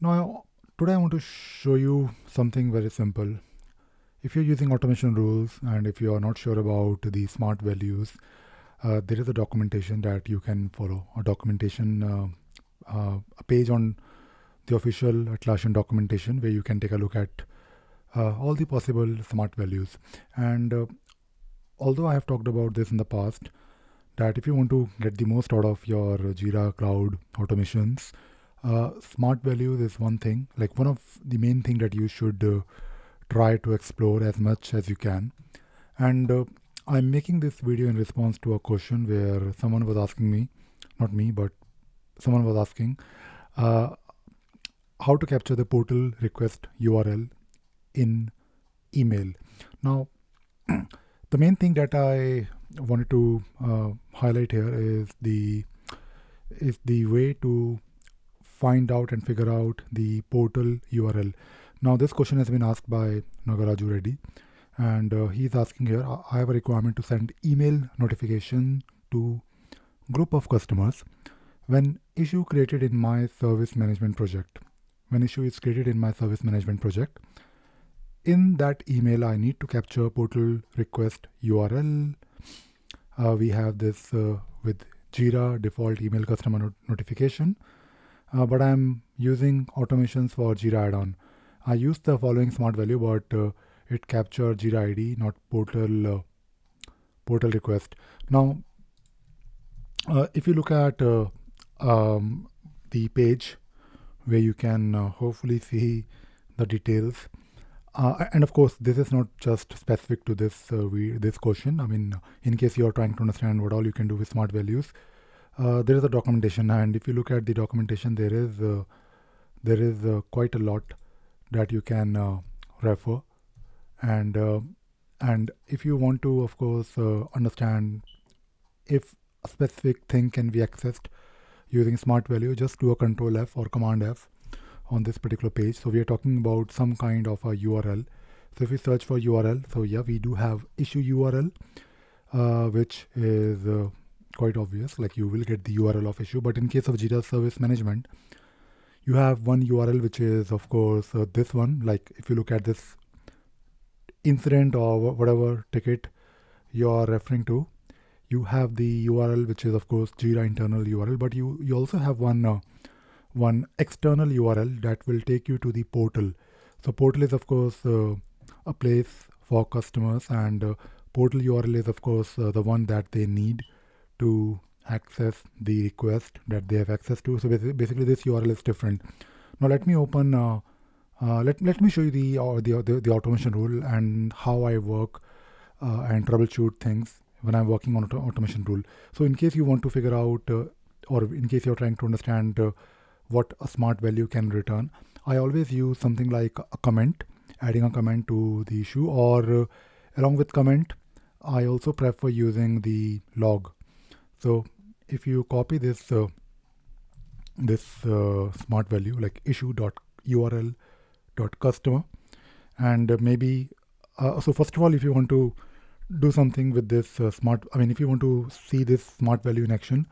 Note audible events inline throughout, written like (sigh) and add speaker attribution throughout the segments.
Speaker 1: Now, today I want to show you something very simple. If you're using automation rules and if you are not sure about the smart values, uh, there is a documentation that you can follow, a documentation, uh, uh, a page on the official Atlassian documentation where you can take a look at uh, all the possible smart values. And uh, although I have talked about this in the past, that if you want to get the most out of your Jira Cloud automations, uh, smart values is one thing, like one of the main thing that you should uh, try to explore as much as you can. And uh, I'm making this video in response to a question where someone was asking me, not me, but someone was asking uh, how to capture the portal request URL in email. Now, (clears throat) the main thing that I wanted to uh, highlight here is the is the way to find out and figure out the portal URL. Now this question has been asked by Nagaraju Reddy and uh, he's asking here, I have a requirement to send email notification to group of customers when issue created in my service management project. When issue is created in my service management project, in that email, I need to capture portal request URL. Uh, we have this uh, with Jira default email customer not notification uh, but I'm using automations for Jira add-on. I use the following smart value, but uh, it captured Jira ID, not portal uh, portal request. Now, uh, if you look at uh, um, the page where you can uh, hopefully see the details, and of course, this is not just specific to this we, this question. I mean, in case you are trying to understand what all you can do with smart values, uh, there is a documentation and if you look at the documentation there is uh, there is uh, quite a lot that you can uh, refer. And uh, and if you want to of course understand if a specific thing can be accessed using smart value just do a control F or command F on this particular page. So we are talking about some kind of a URL so if we search for URL so yeah we do have issue URL uh, which is uh, quite obvious like you will get the url of issue but in case of jira service management you have one url which is of course uh, this one. Like if you look at this incident or whatever ticket you are referring to you have the url which is of course jira internal url but you you also have one uh, one external url that will take you to the portal. So portal is of course uh, a place for customers and uh, portal url is of course uh, the one that they need to access the request that they have access to. So basically, this URL is different. Now let me open. Uh, uh, let let me show you the, uh, the, the the automation rule and how I work uh, and troubleshoot things when I'm working on automation rule. So in case you want to figure out, uh, or in case you're trying to understand uh, what a smart value can return, I always use something like a comment, adding a comment to the issue, or along with comment, I also prefer using the log so if you copy this uh, this uh, smart value like issue dot url dot customer and uh, maybe uh, so first of all if you want to do something with this uh, smart i mean if you want to see this smart value in action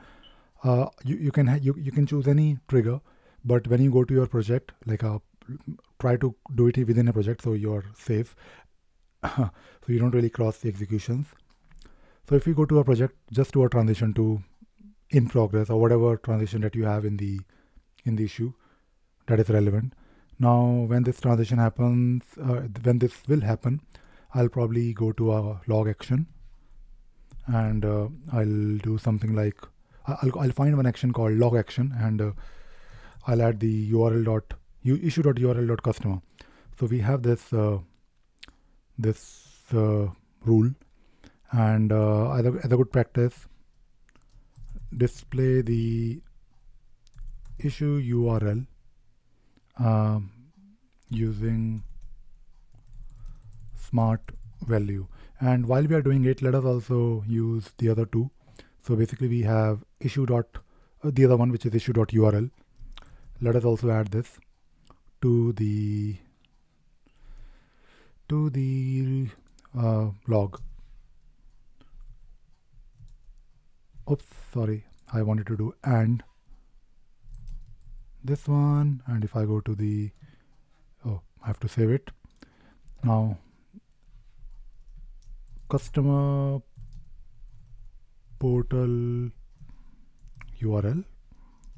Speaker 1: uh, you, you can you, you can choose any trigger but when you go to your project like a try to do it within a project so you're safe. (coughs) So you don't really cross the executions so if you go to a project, just do a transition to in progress or whatever transition that you have in the in the issue that is relevant. Now, when this transition happens, uh, when this will happen, I'll probably go to a log action and uh, I'll do something like I'll, I'll find one action called log action and uh, I'll add the URL dot issue dot URL dot customer. So we have this uh, this uh, rule and uh, as, a, as a good practice display the issue URL um, using smart value. And while we are doing it let us also use the other two. So basically we have issue dot uh, the other one which is issue dot URL let us also add this to the to the uh, log oops sorry. I wanted to do and. This one and if I go to the oh I have to save it. Now customer portal URL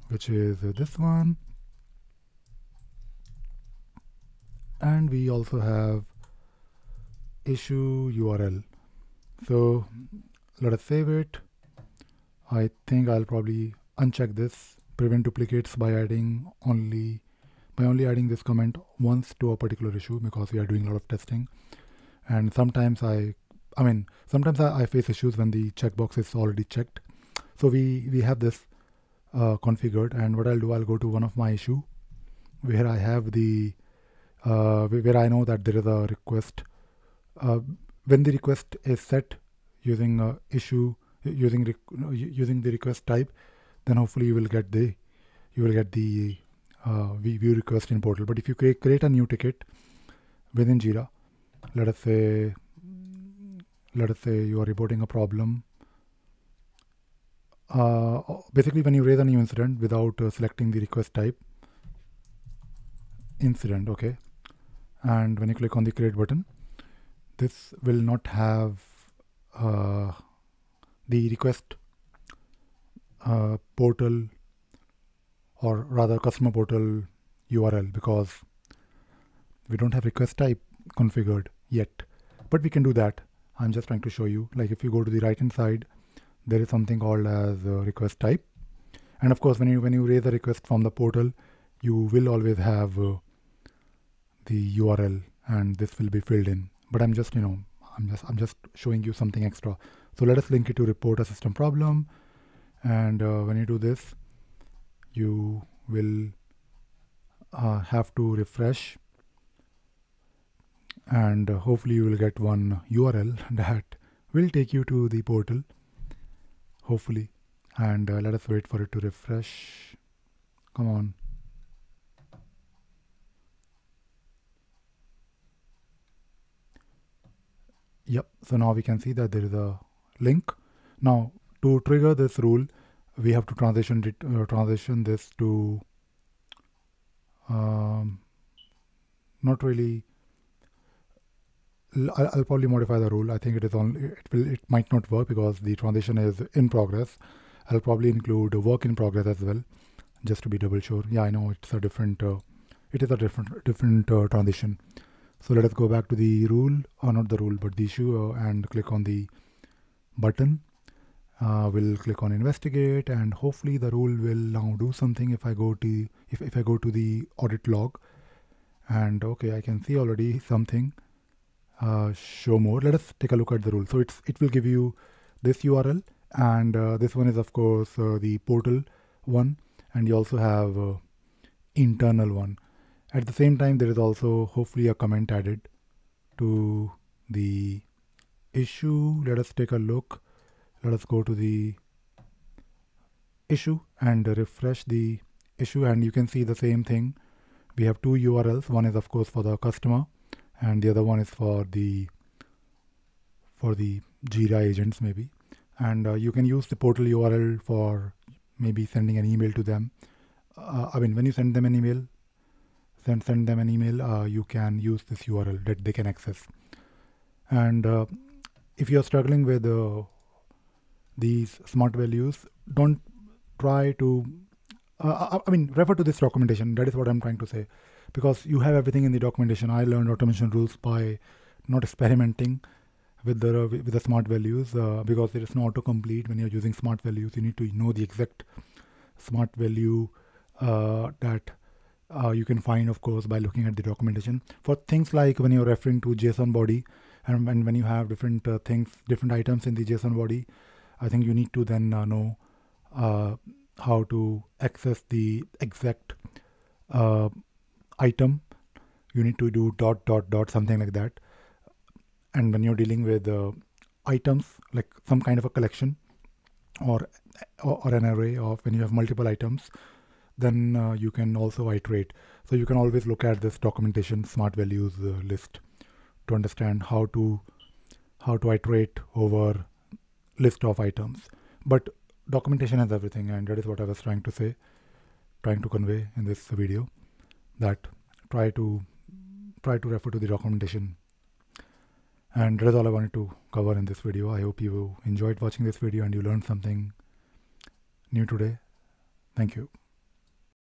Speaker 1: which is this one. And we also have issue URL so let us save it I think I'll probably uncheck this prevent duplicates by adding only by only adding this comment once to a particular issue because we are doing a lot of testing. And sometimes I I mean sometimes I, I face issues when the checkbox is already checked. So we we have this uh, configured and what I'll do I'll go to one of my issue where I have the uh, where I know that there is a request uh, when the request is set using issue using using the request type then hopefully you will get the you will get the uh, view request in portal. But if you create, create a new ticket within jira let us say let us say you are reporting a problem uh, basically when you raise a new incident without uh, selecting the request type incident okay and when you click on the create button this will not have uh, the request uh, portal or rather customer portal URL because we don't have request type configured yet but we can do that. I'm just trying to show you like if you go to the right hand side there is something called as request type. And of course when you when you raise a request from the portal you will always have uh, the URL and this will be filled in. But I'm just you know I'm just I'm just showing you something extra so let us link it to report a system problem. And uh, when you do this you will uh, have to refresh. And uh, hopefully you will get one URL (laughs) that will take you to the portal. Hopefully. And uh, let us wait for it to refresh. Come on. Yep, so now we can see that there is a link. Now to trigger this rule, we have to transition it, uh, transition this to um, not really. I'll, probably modify the rule. I think it is only it will it might not work because the transition is in progress. I'll probably include work in progress as well, just to be double sure. Yeah, I know it's a different. Uh, it is a different different uh, transition. So let us go back to the rule, or not the rule, but the issue, uh, and click on the button. Uh, we'll click on investigate, and hopefully the rule will now do something. If I go to if if I go to the audit log, and okay, I can see already something. Uh, show more. Let us take a look at the rule. So it's it will give you this URL, and uh, this one is of course uh, the portal one, and you also have uh, internal one. At the same time, there is also hopefully a comment added to the issue. Let us take a look. Let us go to the issue and refresh the issue and you can see the same thing. We have two URLs. One is of course for the customer and the other one is for the for the Jira agents maybe. And uh, you can use the portal URL for maybe sending an email to them. Uh, I mean, when you send them an email, then send them an email, uh, you can use this URL that they can access. And uh, if you're struggling with uh, these smart values, don't try to, uh, I mean, refer to this documentation. That is what I'm trying to say. Because you have everything in the documentation. I learned automation rules by not experimenting with the with the smart values uh, because there is no autocomplete when you're using smart values. You need to know the exact smart value uh, that uh, you can find of course by looking at the documentation for things like when you're referring to json body and when, when you have different uh, things different items in the json body i think you need to then uh, know uh, how to access the exact uh, item. You need to do dot dot dot something like that. And when you're dealing with uh, items like some kind of a collection or, or an array of when you have multiple items then uh, you can also iterate. So you can always look at this documentation smart values list to understand how to how to iterate over list of items. But documentation has everything, and that is what I was trying to say. trying to convey in this video that try to try to refer to the documentation and that is all I wanted to cover in this video. I hope you enjoyed watching this video and you learned something new today. Thank you.